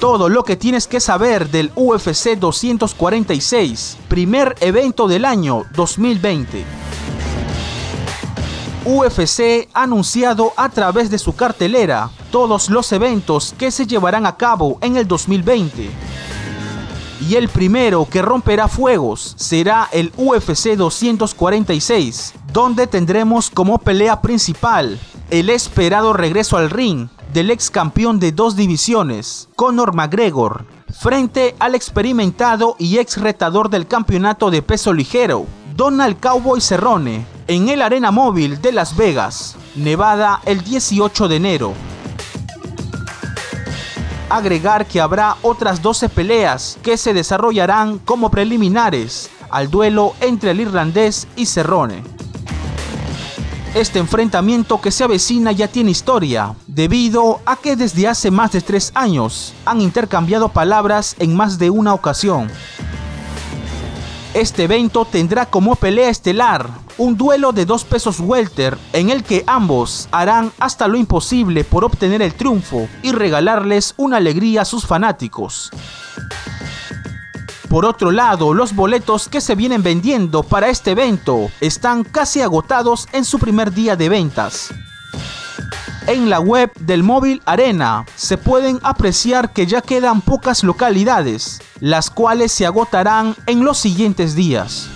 Todo lo que tienes que saber del UFC 246, primer evento del año 2020. UFC ha anunciado a través de su cartelera todos los eventos que se llevarán a cabo en el 2020. Y el primero que romperá fuegos será el UFC 246, donde tendremos como pelea principal el esperado regreso al ring del ex campeón de dos divisiones, Conor McGregor, frente al experimentado y ex retador del campeonato de peso ligero, Donald Cowboy Cerrone, en el Arena Móvil de Las Vegas, Nevada, el 18 de enero. Agregar que habrá otras 12 peleas que se desarrollarán como preliminares al duelo entre el irlandés y Cerrone. Este enfrentamiento que se avecina ya tiene historia, debido a que desde hace más de tres años han intercambiado palabras en más de una ocasión. Este evento tendrá como pelea estelar un duelo de dos pesos welter en el que ambos harán hasta lo imposible por obtener el triunfo y regalarles una alegría a sus fanáticos. Por otro lado, los boletos que se vienen vendiendo para este evento están casi agotados en su primer día de ventas. En la web del Móvil Arena se pueden apreciar que ya quedan pocas localidades, las cuales se agotarán en los siguientes días.